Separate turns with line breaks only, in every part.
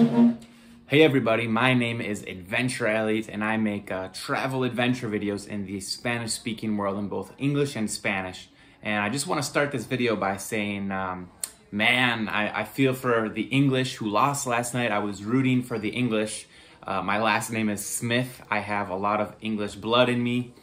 Hey everybody, my name is Adventure Elliot and I make uh, travel adventure videos in the Spanish speaking world in both English and Spanish. And I just want to start this video by saying, um, man, I, I, feel for the English who lost last night. I was rooting for the English. Uh, my last name is Smith. I have a lot of English blood in me.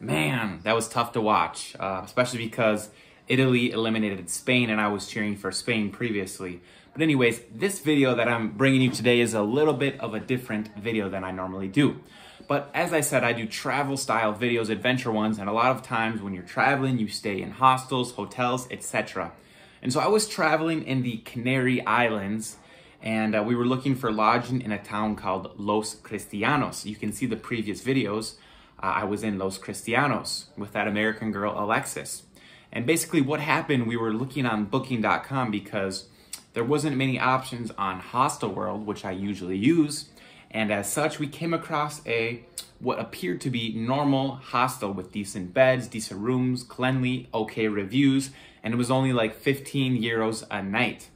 Man, that was tough to watch, uh, especially because Italy eliminated Spain and I was cheering for Spain previously. But anyways, this video that I'm bringing you today is a little bit of a different video than I normally do. But as I said, I do travel style videos, adventure ones, and a lot of times when you're traveling, you stay in hostels, hotels, etc. And so I was traveling in the Canary Islands and uh, we were looking for lodging in a town called Los Cristianos. You can see the previous videos. Uh, I was in Los Cristianos with that American girl, Alexis. And basically what happened, we were looking on booking.com because there wasn't many options on Hostelworld, which I usually use, and as such, we came across a what appeared to be normal hostel with decent beds, decent rooms, cleanly, okay reviews, and it was only like 15 euros a night.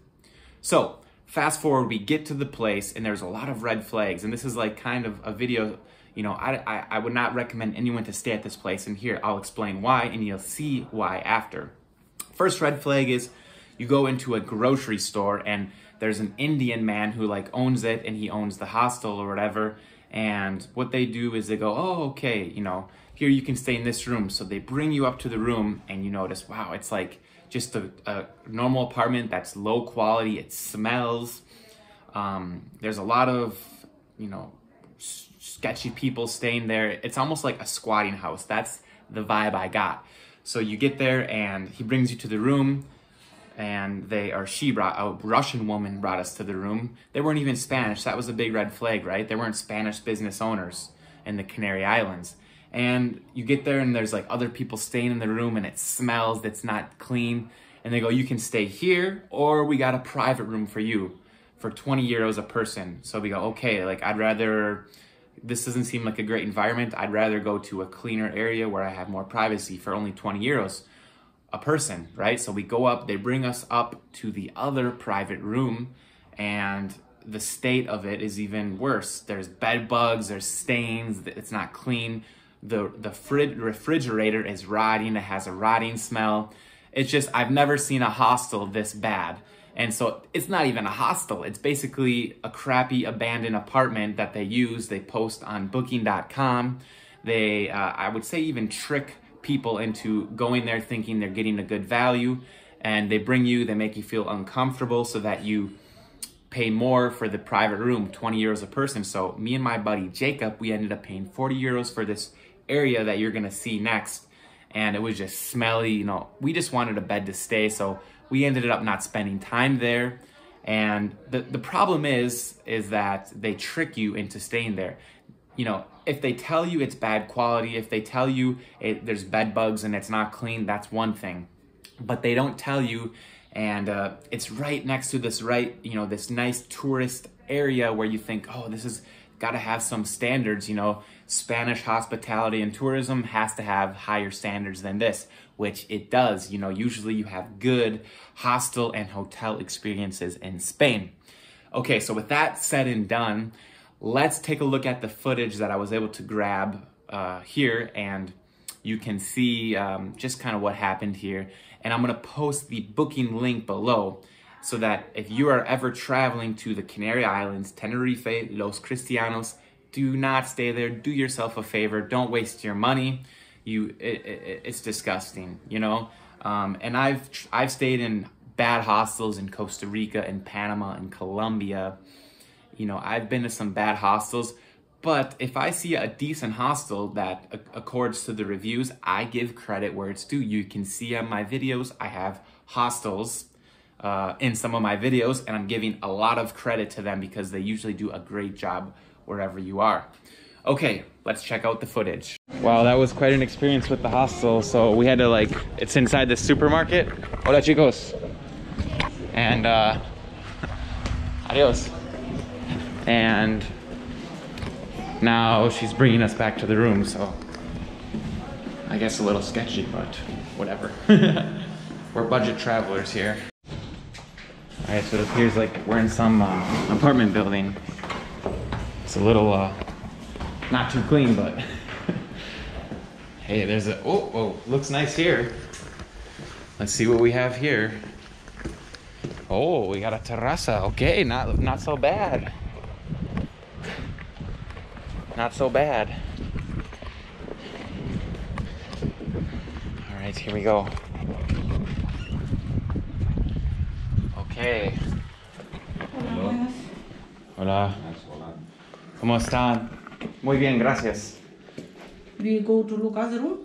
So, fast forward, we get to the place, and there's a lot of red flags, and this is like kind of a video. You know, I, I, I would not recommend anyone to stay at this place, and here I'll explain why, and you'll see why after. First red flag is you go into a grocery store and there's an Indian man who like owns it and he owns the hostel or whatever. And what they do is they go, oh, okay, you know, here you can stay in this room. So they bring you up to the room and you notice, wow, it's like just a, a normal apartment that's low quality. It smells. Um, there's a lot of, you know, sketchy people staying there. It's almost like a squatting house. That's the vibe I got. So you get there and he brings you to the room and they or she brought a Russian woman brought us to the room. They weren't even Spanish. That was a big red flag, right? They weren't Spanish business owners in the Canary Islands. And you get there and there's like other people staying in the room and it smells, it's not clean. And they go, you can stay here or we got a private room for you for 20 euros a person. So we go, okay, like I'd rather, this doesn't seem like a great environment. I'd rather go to a cleaner area where I have more privacy for only 20 euros a person, right? So we go up, they bring us up to the other private room, and the state of it is even worse. There's bed bugs, there's stains, it's not clean. The, the frid- refrigerator is rotting, it has a rotting smell. It's just, I've never seen a hostel this bad. And so it's not even a hostel. It's basically a crappy abandoned apartment that they use. They post on booking.com. They, uh, I would say, even trick people into going there thinking they're getting a good value and they bring you, they make you feel uncomfortable so that you pay more for the private room, 20 euros a person. So me and my buddy Jacob, we ended up paying 40 euros for this area that you're gonna see next. And it was just smelly, you know, we just wanted a bed to stay. So we ended up not spending time there. And the, the problem is, is that they trick you into staying there you know, if they tell you it's bad quality, if they tell you it, there's bed bugs and it's not clean, that's one thing. But they don't tell you, and uh, it's right next to this right, you know, this nice tourist area where you think, oh, this has got to have some standards. You know, Spanish hospitality and tourism has to have higher standards than this, which it does. You know, usually you have good hostel and hotel experiences in Spain. Okay, so with that said and done, let's take a look at the footage that I was able to grab uh, here and you can see um, just kind of what happened here. And I'm gonna post the booking link below so that if you are ever traveling to the Canary Islands, Tenerife, Los Cristianos, do not stay there. Do yourself a favor. Don't waste your money. You, it, it, it's disgusting, you know. Um, and I've I've stayed in bad hostels in Costa Rica and Panama and Colombia you know, I've been to some bad hostels, but if I see a decent hostel that accords to the reviews, I give credit where it's due. You can see on my videos, I have hostels uh, in some of my videos, and I'm giving a lot of credit to them because they usually do a great job wherever you are. Okay, let's check out the footage. Wow, that was quite an experience with the hostel. So we had to like, it's inside the supermarket. Hola chicos. And uh, adios and now she's bringing us back to the room so I guess a little sketchy but whatever we're budget travelers here all right, so it appears like we're in some uh, apartment building. It's a little, uh, not too clean, but hey, there's a, oh, oh, looks nice here. Let's see what we have here. Oh, we got a terraza. Okay, not not so bad. Not so bad. All right, here we go. Okay. Hola. Hola. ¿Cómo están? Muy bien, gracias.
We go to look at the room?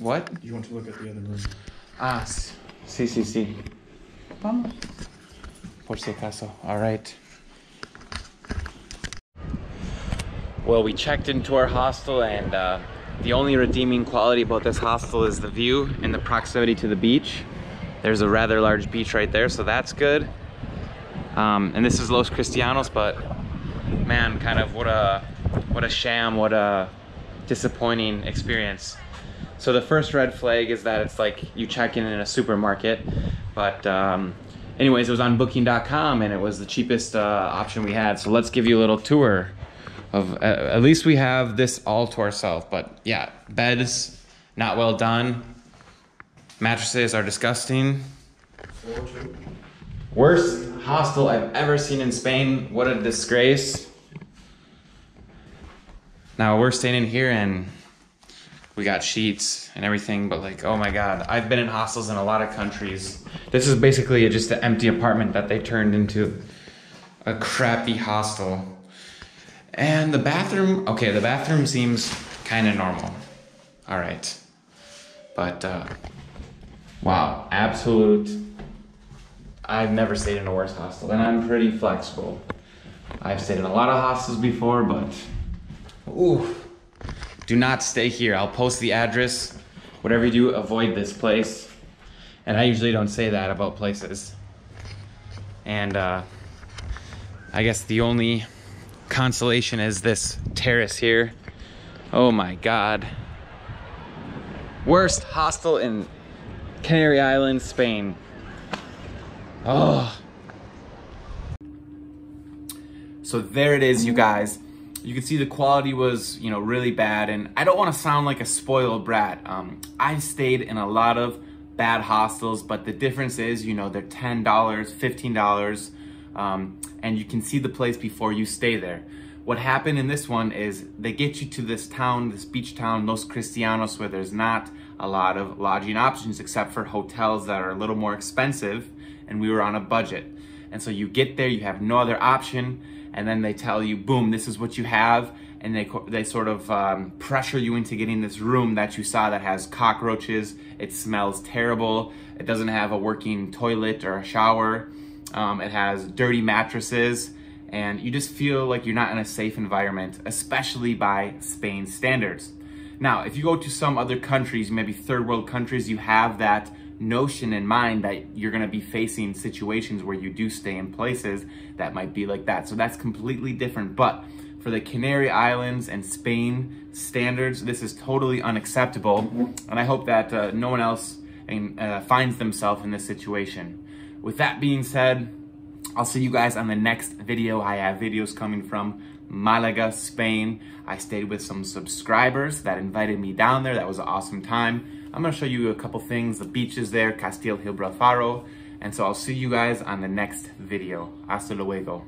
What?
You want to look at the other room?
Ah, s- sí, sí, sí.
Vamos.
Por si acaso. All right. Well, we checked into our hostel, and uh, the only redeeming quality about this hostel is the view and the proximity to the beach. There's a rather large beach right there, so that's good. Um, and this is Los Cristianos, but man, kind of what a what a sham, what a disappointing experience. So the first red flag is that it's like you check in in a supermarket, but um, anyways, it was on Booking.com and it was the cheapest uh, option we had. So let's give you a little tour of. Uh, at least we have this all to ourselves. But yeah, beds not well done. Mattresses are disgusting. Worst hostel I've ever seen in Spain. What a disgrace. Now we're staying in here and we got sheets and everything, but like, oh my god, I've been in hostels in a lot of countries. This is basically just an empty apartment that they turned into a crappy hostel. And the bathroom, okay, the bathroom seems kind of normal. All right. But, uh, wow, absolute. I've never stayed in a worse hostel, and I'm pretty flexible. I've stayed in a lot of hostels before, but, ooh, do not stay here. I'll post the address. Whatever you do, avoid this place. And I usually don't say that about places. And uh, I guess the only consolation is this terrace here. Oh my god. Worst hostel in Canary Islands, Spain. Oh. So there it is, you guys. You can see the quality was, you know, really bad. And I don't want to sound like a spoiled brat. Um, I've stayed in a lot of bad hostels, but the difference is, you know, they're $10, $15, um, and you can see the place before you stay there. What happened in this one is they get you to this town, this beach town, Los Cristianos, where there's not a lot of lodging options except for hotels that are a little more expensive, and we were on a budget. And so you get there, you have no other option, and then they tell you, boom, this is what you have, and they they sort of um, pressure you into getting this room that you saw that has cockroaches. It smells terrible. It doesn't have a working toilet or a shower. Um, it has dirty mattresses, and you just feel like you're not in a safe environment, especially by Spain standards. Now, if you go to some other countries, maybe third world countries, you have that notion in mind that you're going to be facing situations where you do stay in places that might be like that. So that's completely different. But for the Canary Islands and Spain standards, this is totally unacceptable. And I hope that uh, no one else uh, finds themselves in this situation. With that being said, I'll see you guys on the next video. I have videos coming from Malaga, Spain. I stayed with some subscribers that invited me down there. That was an awesome time. I'm gonna show you a couple things, the beaches there, Castillo Gibralfaro. And so I'll see you guys on the next video. Hasta luego.